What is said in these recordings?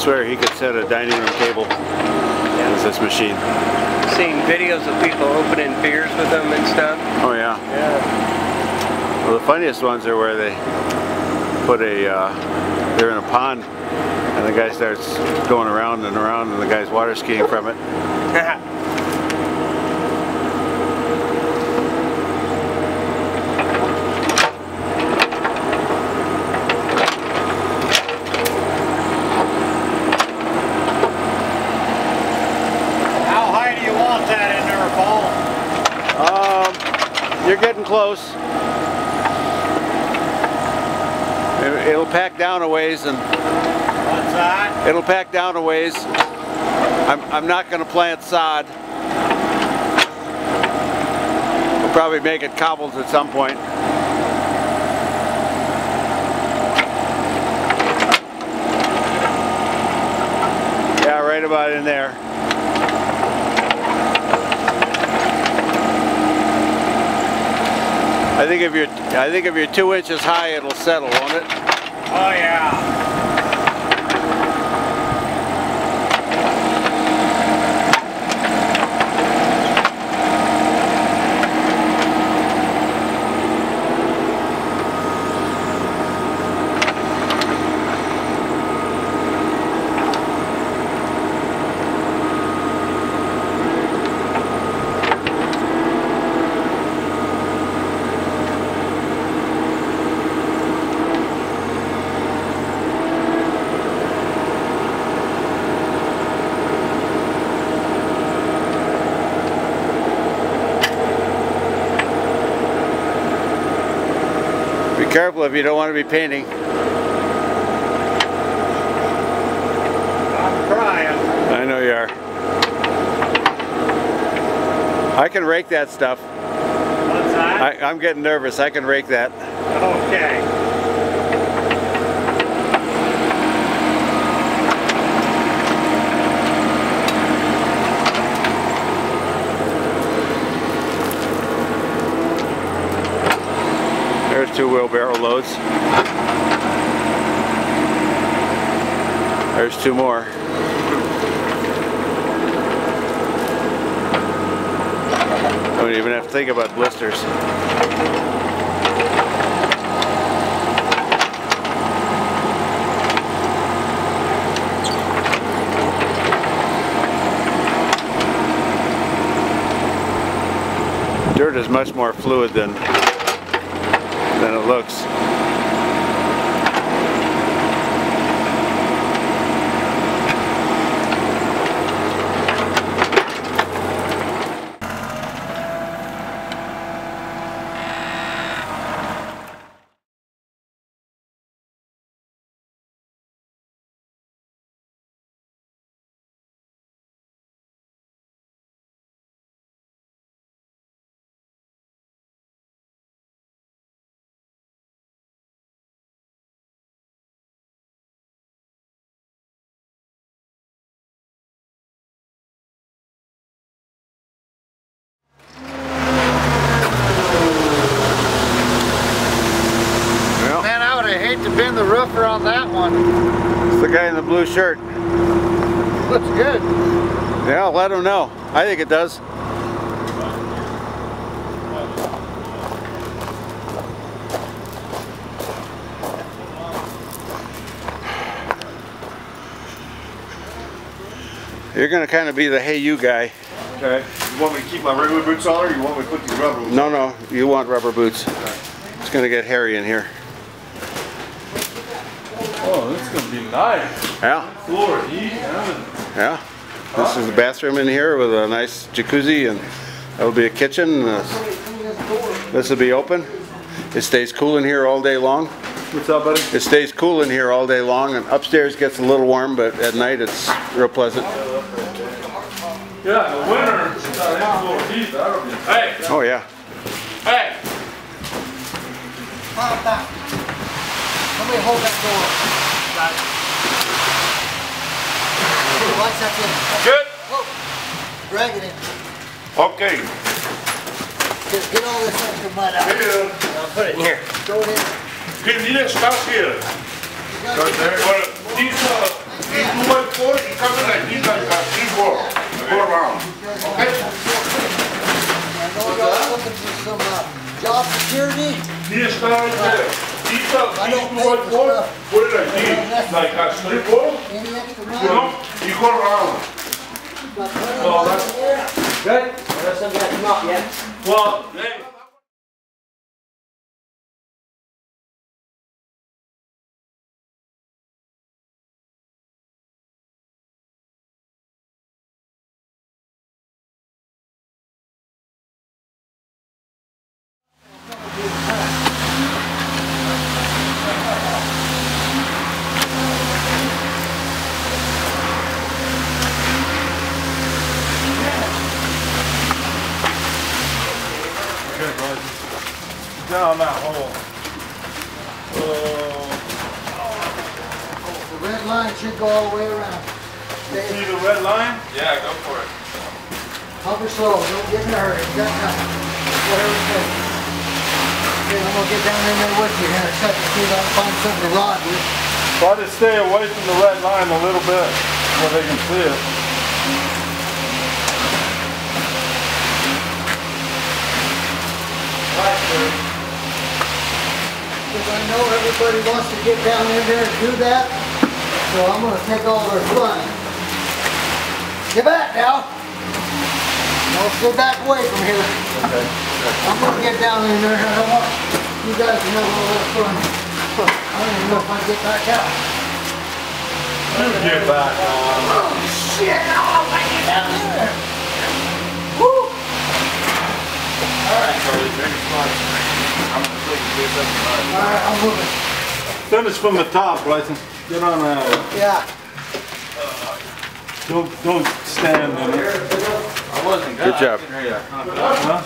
swear he could set a dining room table with this machine. Seen videos of people opening beers with them and stuff. Oh yeah. Yeah. Well, the funniest ones are where they put a, uh, they're in a pond and the guy starts going around and around and the guy's water skiing from it. How high do you want that in there, Paul? Um, you're getting close. It- It'll pack down a ways and it'll pack down a ways. I'm, I'm not going to plant sod. We'll probably make it cobbles at some point. Yeah, right about in there. I think if you're I think if you're two inches high it'll settle, won't it? Oh yeah. Careful if you don't want to be painting. I'm trying. I know you are. I can rake that stuff. I, I'm getting nervous. I can rake that. Okay. There's two wheelbarrow loads. There's two more. I Don't even have to think about blisters. Dirt is much more fluid than than it looks. Well, Man, I would have hate to bend the roofer on that one. it's the guy in the blue shirt. Looks good. Yeah, let him know. I think it does. You're gonna kind of be the hey you guy. Okay. You want me to keep my regular boots on or you want me to put these rubber ones No, no, you want rubber boots. It's gonna get hairy in here. Oh, this is gonna be nice. Yeah, Floor heat, yeah. This is the bathroom in here with a nice jacuzzi and that'll be a kitchen. Uh, This will be open. It stays cool in here all day long. What's up, buddy? It stays cool in here all day long and upstairs gets a little warm, but at night it's real pleasant. Yeah, the winter, it's not in floor heat, that'll be. Hey, Oh yeah. hey! Hold that door. Got it. Watch that thing. Good. Drag it in. Okay. Get, get all this extra mud out. Here. I'll put it in here. Throw it in. Give me this stuff here. You gotta Right get- there. Well, these, uh, these it four, you come in like this, like uh, three, four, go around. Okay? I know looking for some, uh, job security. This time, there. These are, I these two pay by for four, stuff. put it like this, like a three, four, you know, you go around. Got plenty of money here. Good? There's something that's come up yet. Well, hey. Okay, bud. Down that hole. Uh, The red line should go all the way around. see Stay, the red line? Yeah, go for it. hover slow, don't get in a hurry. You got time. Whatever it takes. Okay, I'm gonna get down in there with you here in a second, see if I can find something to rod with. Try to stay away from the red line a little bit so they can see it. Because I know everybody wants to get down in there and do that, so I'm gonna take all their fun. Get back now. Don't stay back away from here. Okay. I'm gonna get down in there I want you guys to have a little fun. I don't even know if I can get back out. Get back on. Oh shit, oh, I get down in there. Woo! Alright, I'm moving. Finish from the top, Bryson. Get on that. Yeah. Don't, don't stand in it. Good job. Huh?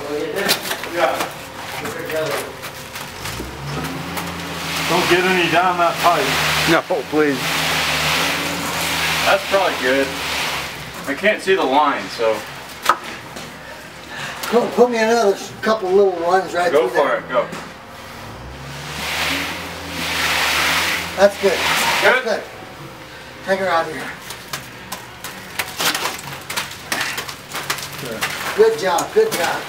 Don't get any down that pipe. No, please. That's probably good. I can't see the line, so Put, put me another couple little runs right there. go for it. Go. That's good. That's Good? good. Take her out of here. Good job, good job.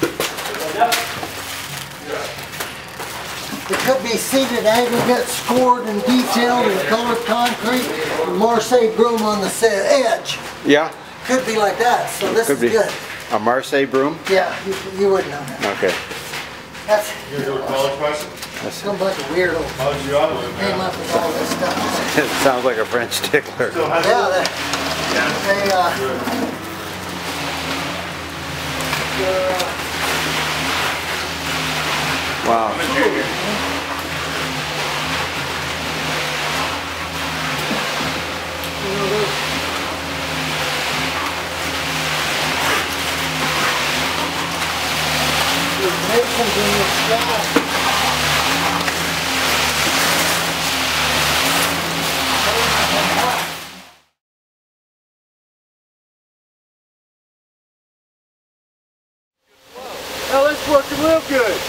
It could be seeded aggregate, scored and detailed in colored concrete, and Marseille broom on the sa- edge. Yeah, Could be like that, so this could is be. good. A Marseille broom? Yeah, you, you wouldn't know that. Okay. That's You gonna go to college, Bryson? some bunch of weirdo How's your other one? came up with all this stuff. It sounds like a French tickler. Yeah, they, they, uh, they're, uh, Wow. you know, there's, there's masons in the sky. Oh, that's working real good.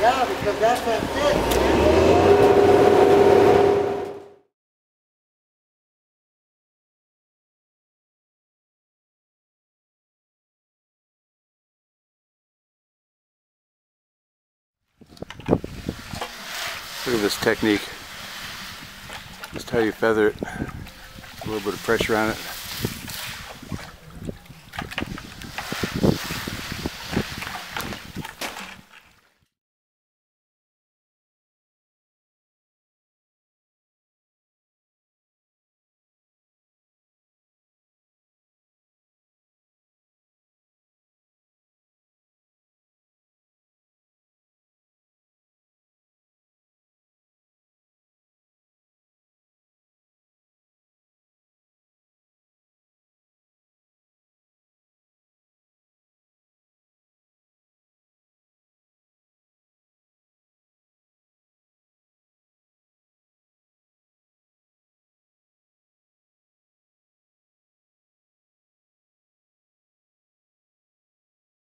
Yeah, because that's that thick. Look at this technique. Just how you feather it. A little bit of pressure on it.